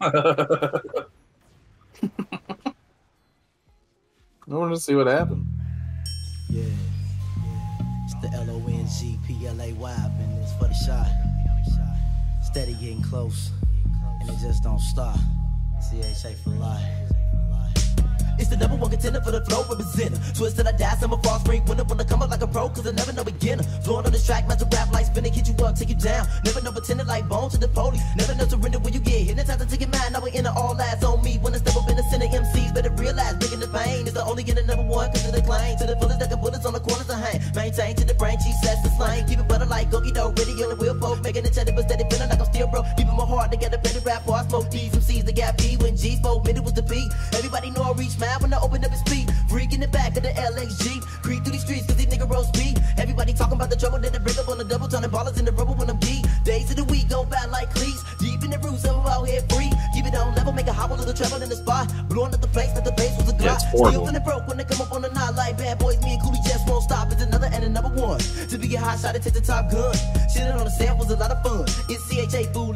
I want to see what happened. Yeah. It's the L O N G P L A Y business for the shot. Steady getting close, and it just don't stop. CHA for life. Number one contender for the flow representer. Twist till I die, summer, fall, spring, winter. Wanna come up like a pro, cause I never know beginner. Flowing on this track, master rap like spinning, hit you up, take you down. Never know pretending like bone to the police. Never know surrender when you get hit. It's to take your mind, now we in all eyes on me. When I step up in the center, MCs better realize, breaking the pain is the only in number one, cause of the claim. To the fullest, that can bullets on the corners of hang. Maintain to the brain, G sets the slang. Keep it butter like Goki Dough, ready on the wheel poke. Making it cheddar, but steady feeling like I'm still broke. Keeping my heart together, better rap, or I smoke these MCs. The gap P when G spoke, minute was the beat. Everybody know I reach mad when I open up his speed. Freak in the back of the LX Jeep. Creep through these streets cause these niggas roll speed. Everybody talking about the trouble that they bring up on the double. Turning ballers in the rubber when I'm deep. Days of the week go bad like cleats. Deep in the roots, I'm out here free. Keep it on level, make a hobble little travel in the spot. Blowing up the place, that the bass was a Yeah, clock. it's horrible. Still feeling broke when they come up on the night like bad boys. Me and Cooley just won't stop. It's another and another one. To be a hot shot, it takes a top gun. Shitting on the set was a lot of fun. It's CHA fool,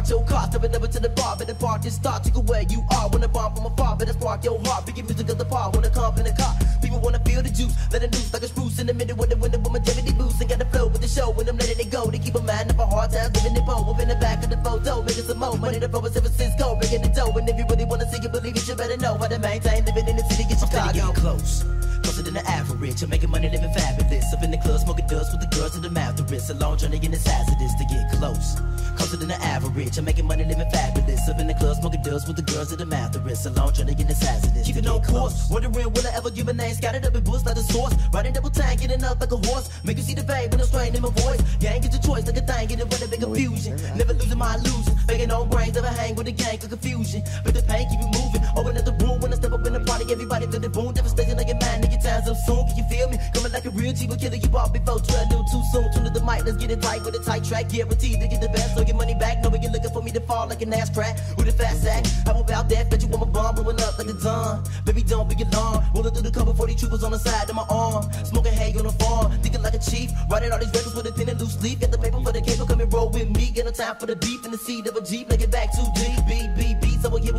When you park your car, step it to the bar. Better park this start, take where you are. When the bomb from afar, better spark your heart. Biggie music of the part when it come in the car. People wanna feel the juice, let it loose like a spruce in the middle with the window with my Jimmy boost. And got the flow with the show when I'm letting it go. They keep a mind of a hard time living it bold. Up in the back of the photo, making some more money. The flow is ever since go, bringing the dough. And if you really wanna see it, believe it, you better know how to maintain living in the city, get Chicago. Getting close. Closer than the average, I'm making money living fabulous. Up in the club, smoking dust with the girls to the mouth. The wrist, a long journey in this hazardous to get close. Closer than the average, I'm making money living fabulous. Up in the club, smoking dust with the girls to the mouth. The wrist, a long journey in this hazardous. Keeping to on get course, close. wondering will I ever give a name? Scattered up in bush like a source. Riding double time, getting up like a horse. Make you see the vein when I'm straining my voice. Yeah, ain't get your choice like a thing, getting rid of big confusion. Never losing my illusion. Making on brains, never hang with the gang of confusion. But the pain keep you moving. Open up the room when I step up in the party. Everybody feel the boom. Devastation like a man, nigga. Times up soon. Can you feel me? Coming like a real G, killer you bought before 12 knew too soon. Tune to the mic, let's get it tight with a tight track. Guaranteed to get the best, so get money back. No, you're looking for me to fall like an ass crack with a fat sack. How about that? Bet you want my bomb blowing up like the dawn. Baby, don't be alarmed. Rolling through the cover 40 troopers on the side of my arm. Smoking hay on the farm, thinking like a chief. Writing all these records with a pen and loose leaf. Get the paper for the cable, come and roll with me. Get no time for the beef in the seat of a Jeep. Make it back too deep.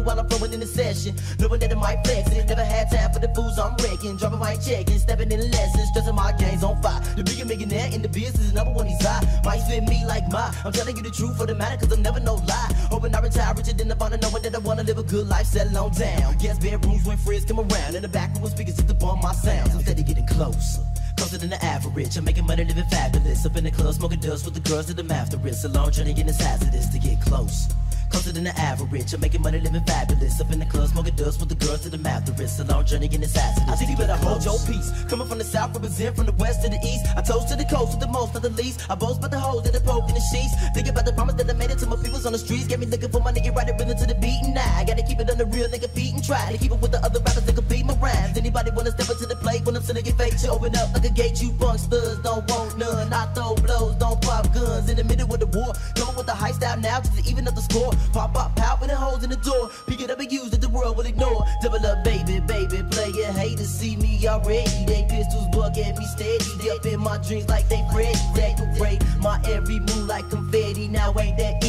While I'm flowing in the session. Knowing that it might flex. And it never had time for the fools I'm wrecking. Dropping my check and stepping in lessons. Stressing my games on fire. The bigger millionaire in the business, number one he's high. Might fit me like my. I'm telling you the truth for the matter, cause I'm never no lie. Hoping I retire richer than the fun knowing that I wanna live a good life, settle on down. Guess bedrooms when friends come around. In the back room speakers just bump my sounds. I'm steady getting closer. Closer than the average. I'm making money living fabulous. Up in the club, smoking dust with the girls the mouth. The wrist, a long journey in this hazardous to get close. Closer than the average. I'm making money living fabulous. Up in the club, smoking dust with the girls to the wrist, a long journey in this hazardous. I think you better hold your peace. Coming from the south, represent from the west to the east. I toast to the coast with the most, not the least. I boast about the hoes that are poking the sheets. Think about the promise that I made it to my peoples on the streets. Get me looking for my nigga right rhythm to the beat and I gotta keep it on the real nigga feet and try to keep it with the other rappers that compete my rhymes. Anybody wanna step up to the plate when I'm sitting get fake? You open up like a gate, you punk studs don't want none. I throw blows, don't pop guns in the middle of the war. Pop up, pow, with the holes in the door. Pick it up and use it, the world will ignore. Double up, baby, baby, player. to see me already. They pistols buck at me steady. They up in my dreams like they Freddy. Decorate my every move like confetti. Now ain't that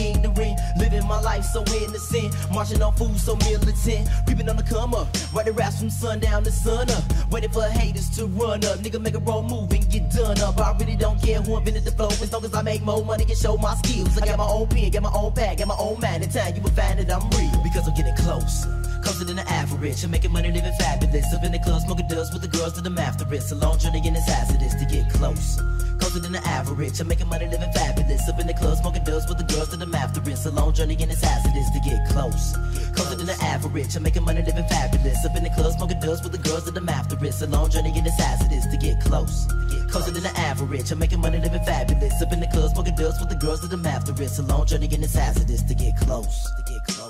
life so innocent. Marching on food so militant. Creeping on the come up. Writing raps from sundown to sun up. Waiting for haters to run up. Nigga make a roll move and get done up. I really don't care who invented the flow. As long as I make more money and show my skills. I got my own pen, got my own bag, got my own man. In time you will find that I'm real. Because I'm getting close. Closer than the average. I'm making money living fabulous. Up in the club, smoking dust with the girls to the. The wrist, a long journey in this hazardous to get close. Closer than the average. I'm making money living fabulous. Up in the club, smoking dust with the girls to the. The wrist, a long journey in this hazardous to get close. Closer than the average. I'm making money living fabulous. Up in the club, smoking dust with the girls to the mouth. The wrist, a long journey in this hazardous to get close. Closer than the average. I'm making money living fabulous. Up in the club, smoking dust with the girls to the mouth. The wrist, a long journey in this hazardous to get close.